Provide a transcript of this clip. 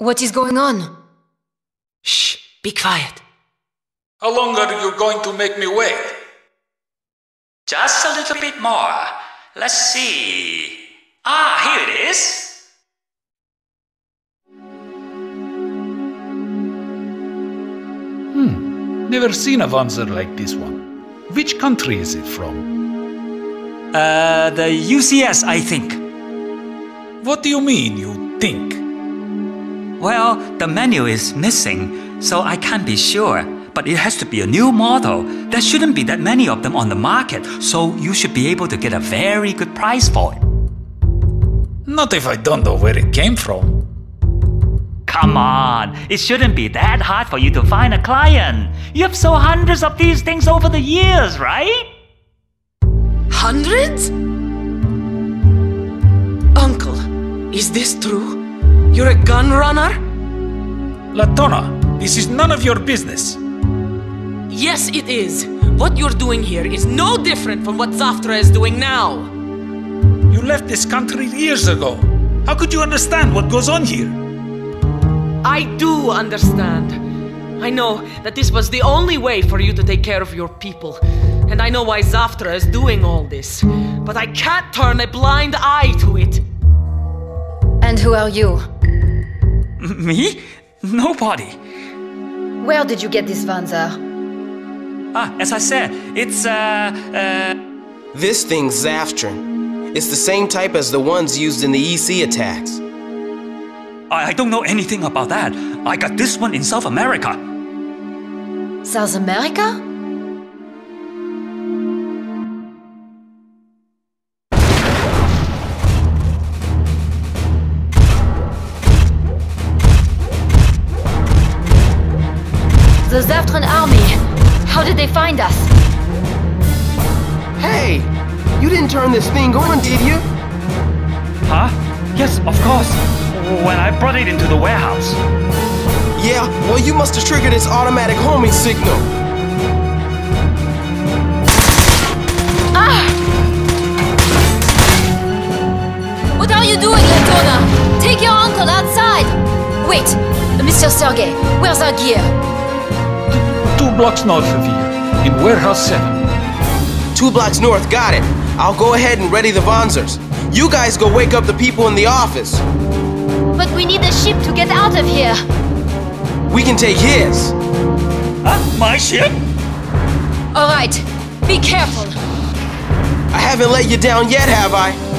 What is going on? Shh, be quiet. How long are you going to make me wait? Just a little bit more. Let's see. Ah, here it is. Hmm, never seen a Wanzer like this one. Which country is it from? Uh, the UCS, I think. What do you mean, you think? Well, the menu is missing, so I can't be sure. But it has to be a new model. There shouldn't be that many of them on the market, so you should be able to get a very good price for it. Not if I don't know where it came from. Come on, it shouldn't be that hard for you to find a client. You have sold hundreds of these things over the years, right? Hundreds? Uncle, is this true? You're a gun runner? Latona, this is none of your business. Yes, it is. What you're doing here is no different from what Zaftra is doing now. You left this country years ago. How could you understand what goes on here? I do understand. I know that this was the only way for you to take care of your people. And I know why Zaftra is doing all this. But I can't turn a blind eye to it. And who are you? Me? Nobody. Where did you get this Wanzer? Ah, as I said, it's, uh, uh... This thing's Zaftran. It's the same type as the ones used in the EC attacks. I don't know anything about that. I got this one in South America. South America? The Zaftran army! How did they find us? Hey! You didn't turn this thing on, did you? Huh? Yes, of course. When I brought it into the warehouse. Yeah, well, you must have triggered its automatic homing signal. Ah! What are you doing, Latona? Take your uncle outside! Wait, Mr. Sergei, where's our gear? Two blocks north of here, in Warehouse 7. Two blocks north, got it. I'll go ahead and ready the Wanzers. You guys go wake up the people in the office. But we need a ship to get out of here. We can take his. Huh? My ship? Alright, be careful. I haven't let you down yet, have I?